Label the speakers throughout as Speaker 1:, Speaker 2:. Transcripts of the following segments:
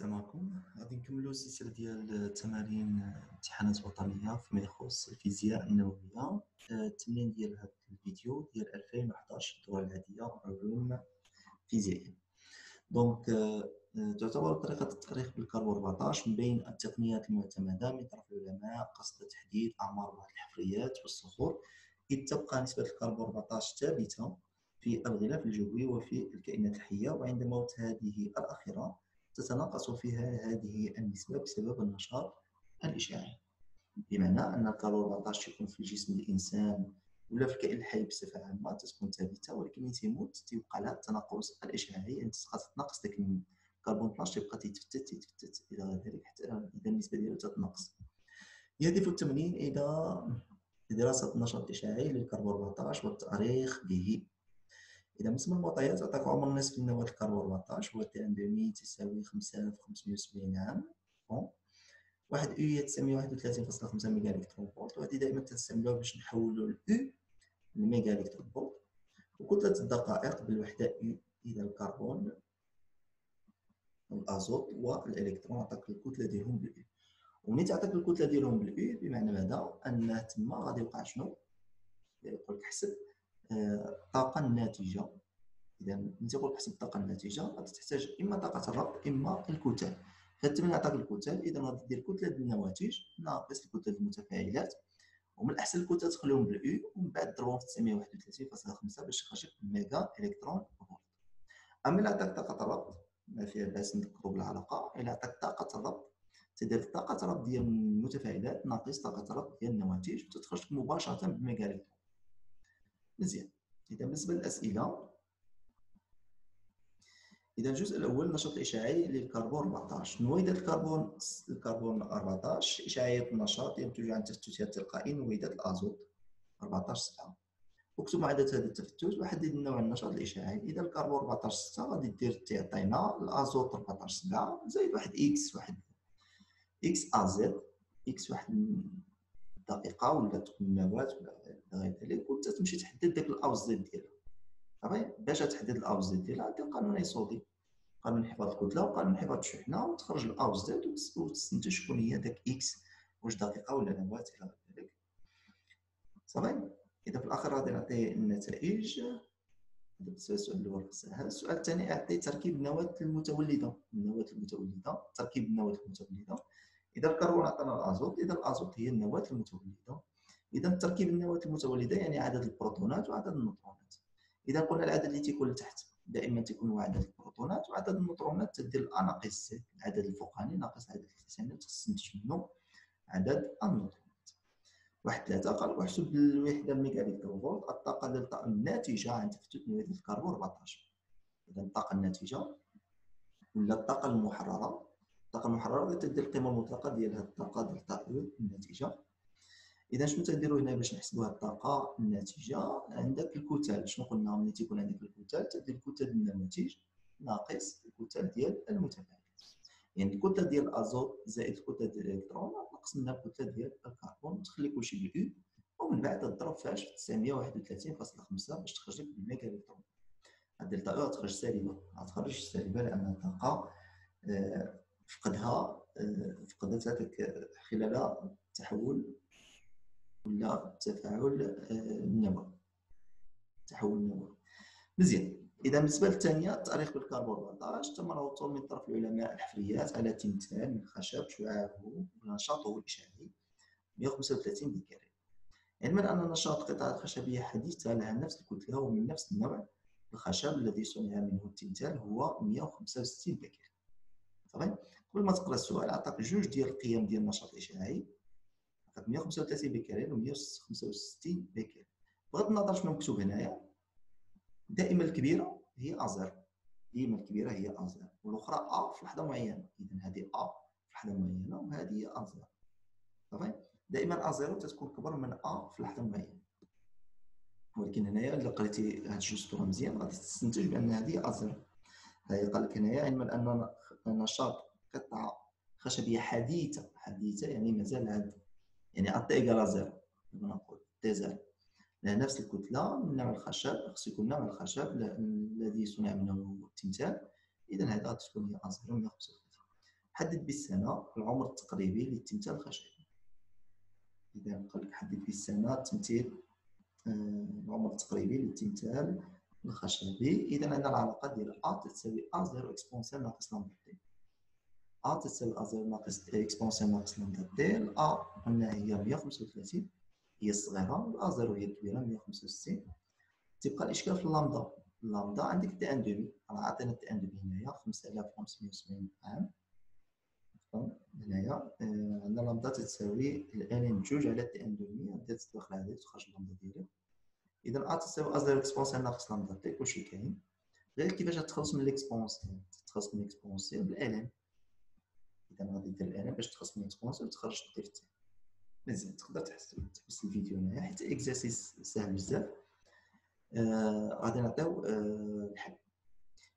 Speaker 1: السلام عليكم غادي نكملوا السلسلة ديال التمارين امتحانات وطنية فيما يخص الفيزياء النووية. التمرين ديال هذا الفيديو ديال 2011 الدورة العادية علوم فيزيائيه donc تعتبر طريقة التأريخ بالكربون 14 من بين التقنيات المعتمدة من طرف العلماء قصد تحديد أعمار بعض الحفريات والصخور إذ تبقى نسبة الكربون 14 ثابتة في الغلاف الجوي وفي الكائنات الحية وعند موت هذه الأخيرة تتناقص فيها هذه النسبة بسبب النشاط الإشعاعي. بمعنى أن الكربون 14 يكون في جسم الإنسان ولا في الكائن الحي بصفة عامة تكون ثابتة ولكن ملي تيموت تيوقع لها التناقص الإشعاعي. يعني تتناقص داك الكربون 12 تيبقى تيتفتت تيتفتت إلى غير ذلك حتى إذا النسبة ديالو تتناقص. يهدف التمرين إلى دراسة النشاط الإشعاعي للكربون 14 والتأريخ به. إذا بالنسبة للمعطيات عطاك عمر النصف لنواه الكربون 14 هو t un demi تساوي 5570 عام bon واحد u هي 931.5 ميجا الكترون فولت وهذه دائما تستعملوها باش نحولوا ال u لميجا الكترون فولت. وكتلة الدقائق بالوحدة u إلى الكربون الأزوت والإلكترون عطاك الكتلة ديالهم بال u ومنين تعطيك الكتلة ديالهم بال u بمعنى ماذا؟ أن تما غادي يوقع شنو؟ يقول لك حسب. الطاقه الناتجه إذا ملي تقول حسب الطاقه الناتجه غادي تحتاج إما طاقة الربط إما الكتل. فالتمرين عطاك الكتل إذا غادي دير كتلة النواتج ناقص الكتل المتفاعلات ومن الاحسن الكتل تخليهم بال u ومن بعد ضربهم في 931.5 باش يخرج لك ميجا إلكترون فولت. أما إلا عطاك طاقة الربط ما فيها باس نذكروا بالعلاقة إلا عطاك طاقة الربط تدير طاقة الربط ديال المتفاعلات ناقص طاقة الربط ديال النواتج وتتخرج مباشرة بميجا إلكترون. مزيان. إذا بالنسبة للأسئلة إذا الجزء الأول النشاط الاشعاعي للكربون 14 نويدات الكربون؟ الكربون 14 اشعاعيه النشاط ينتج عن تفتتها التلقائي نويدات الازوت 14 7 اكتب عدد هذا التفتت وحدد النوع النشاط الإشعاعي. إذا الكربون 14 6 غادي دير تعطينا الازوت 14 7 زائد واحد إكس واحد. إكس أزد إكس واحد دقيقة ولا نواه ولا غير ذلك وانت تمشي تحدد داك Z ديالها. صافي؟ باش تحدد ال A و Z ديالها دير قانون صودي قانون حفاظ الكتلة وقانون حفاظ الشحنة وتخرج ال A و Z وتستنتج شكون هي داك X واش دقيقة ولا نواه إلى غير ذلك. صافي؟ إذا في الآخر غادي نعطي النتائج. هذا السؤال الأول. السؤال الثاني أعطي تركيب النواه المتولدة. النواه المتولدة. تركيب النواه المتولدة. إذا الكربون عطانا الازوت إذا الازوت هي النواة المتولدة. إذا تركيب النواة المتولدة يعني عدد البروتونات وعدد النيوترونات إذا قلنا العدد اللي تيكون لتحت دائما تيكون هو عدد البروتونات وعدد النيوترونات تدير ال A ناقص العدد الفوقاني ناقص عدد الثاني تستنتج منه عدد النيوترونات واحد ثلاثة قال احسب الوحدة الكترون فولت الطاقة دلتا الناتجة عن تفتت نواه الكربون 14 إذا الطاقة الناتجة ولا الطاقة المحررة الطاقة المحررة تدير القيمة المطلقة ديال هذه الطاقة delta E الناتجة. إذا شنو تنديروا هنا باش نحسبوا هذه الطاقة الناتجة؟ عندك الكتل شنو قلنا؟ ملي تيكون عندك الكتل تدير الكتل الناتج ناقص الكتل ديال المتفاعلات يعني الكتله ديال الازوت زائد الكتله ديال الإلكترون ناقص منها الكتله ديال الكربون. وتخلي كلشي بال u ومن بعد تضرب فاش في 931.5 باش تخرج لك بالميجا الكترون ال delta E غتخرج سالبة. غتخرج سالبة لانها طاقه آه، فقدها آه، فقدت هذاك خلال تحول ولا تفاعل آه، النووي تحول النووي مزيان. إذا بالنسبة للثانية التأريخ بالكربون 14 تم العثور من طرف العلماء الحفريات على تمثال من خشب شعاعه ونشاطه الاشعاعي 135 بكالوري علما أن نشاط قطعة خشبية حديثة لها نفس الكتلة ومن نفس النوع الخشب الذي صنع منه التمثال هو 165 بيكريل صافي قبل ما تقرأ السؤال عطاك جوج ديال القيم ديال النشاط الإشعاعي. عطاك 135 بيكريل و 165 بيكريل بغض النظر شنو مكتوب هنايا؟ دائما الكبيرة هي A zéro ديما الكبيرة هي A zéro والأخرى A في لحظة معينة. اذا هذه A في لحظة معينة وهذه هي A zéro صافي؟ دائما A zéro تتكون كبر من A في لحظة معينة. ولكن هنايا إلا قريتي هاد الجوج مزيان غادي تستنتج بأن هذه A zéro هي قال لك هنايا علما ان نشاط قطعه خشبية حديثة. حديثة يعني مازال عاد يعني à égale zéro كما نقول t zéro نفس الكتلة من نوع الخشب خصو يكون نوع الخشب الذي صنع منه التمثال. اذا هذا تكون هي A zéro 135 حدد بالسنة العمر التقريبي للتمثال الخشبي. اذا قال لك حدد بالسنة التمثيل آه، العمر التقريبي للتمثال الخشبي. اذا عندنا العلاقة ديال A تساوي A zéro exponentielle ناقص lambda t A تساوي A zéro ناقص exponentielle ناقص lambda t A قلنا هي 135 هي الصغيره وال A zéro هي الكبيره 165 تبقى الاشكال في ال lambda ال lambda عندك t un demi راه عطينا t un demi هنايا 5570 عام هنايا عندنا لامدا تساوي ln جوج على t un demi غادي تدخل هذه تخرج اللامدا ديالي اذا A تساوي A zéro exponentielle ناقص lambda t كلشي كاين غير كيفاش تخلص من ال exponentielle تخلص من ال exponentielle بال ln اذا غادي دير ال ln باش تخلص من ال exponentielle تخرج دير t مزيان تقدر تحبس الفيديو هنايا حيت exercice ساهل بزاف. آه، غادي نعطيو آه، الحل.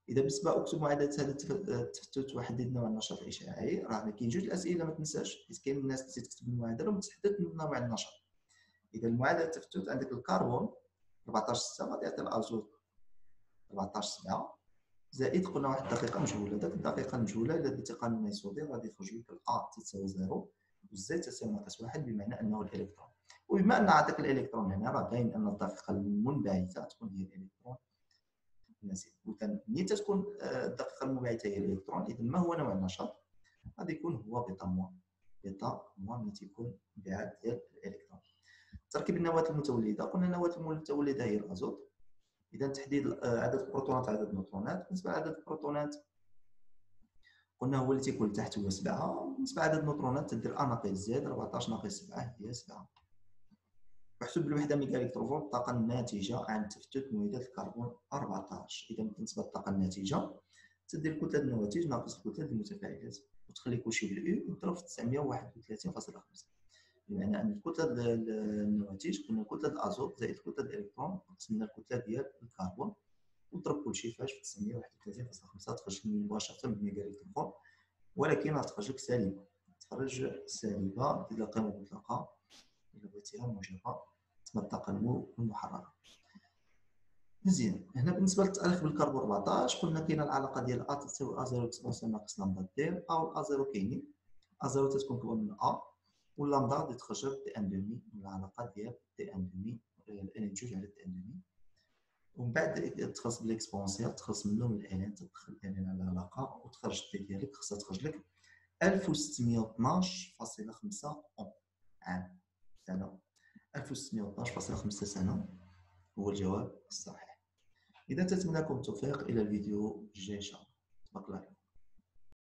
Speaker 1: إذا بالنسبة اكتب معادله هذا التفتت وحدد نوع النشاط الاشعاعي راه كاين جوج الأسئلة ما تنساش حيت كاين الناس اللي تكتب المعادلة وتحدد نوع النشاط. إذا المعادلة التفتت عندك الكربون 14 6 غادي يعطي الازوت 14 7 زائد قلنا واحد الدقيقة مجهولة. داك الدقيقة المجهوله إلا درتي قانون يسودي غادي يخرج لك ا تساوي 0 والزد تساوي ناقص 1 بمعنى أنه الإلكترون. وبما أن عطاك الإلكترون هنا راه باين أن الدقيقة المنبعثة تكون هي الإلكترون. مزيان وثاني ملي تكون آه، الدقيقة المنبعثة هي الإلكترون اذا ما هو نوع النشاط؟ غادي يكون هو bêta moins bêta moins ملي تيكون انبعاث ديال الإلكترون. تركيب النواة المتولدة. قلنا النواة المتولدة هي الازوت إذا تحديد آه، عدد البروتونات عدد النيوترونات بالنسبة لعدد البروتونات قلنا هو اللي تيكون لتحت هو 7 بالنسبة لعدد النيوترونات تدير A ناقص Z 14 ناقص 7 هي 7 احسب بالوحدة ميجا الكتروفولت الطاقة الناتجة عن تفتت نويدات الكربون 14 إذا بالنسبة للطاقة الناتجة تدير كتلة النواتج ناقص كتلة المتفاعلات وتخلي كلشي بال u وتضرب في 931.5 بمعنى أن الكتله النواتج قلنا كتله الأزوت زائد كتله الإلكترون. قسمنا الكتلة ديال الكربون. وضرب كلشي فاش في 931.5 تخرج مباشرة من ميجا الكتروفولت ولكن غتخرج لك سالبه تخرج سالبه ديال القيمه المطلقه الا بغيتيها موجبة تسمى الطاقه المحررة. مزيان. هنا بالنسبة للتاريخ بالكربون 14 قلنا كاينة العلاقة ديال A تساوي A 0 exponentielle ناقص لامدا دير A 0 كاينين. A 0 تتكون كبر من A غادي تخرج t un demi من العلاقه ديال t un demi ln جوج على t un demi ومن بعد تخلص بال exponentielle تخلص منهم الان تدخل الان على العلاقه وتخرج t ديالك خاصها تخرج لك 1612.5 اون عام سنه 1612.5 سنه هو الجواب الصحيح اذا تتمنى لكم التوفيق إلى الفيديو الجاي ان شاء الله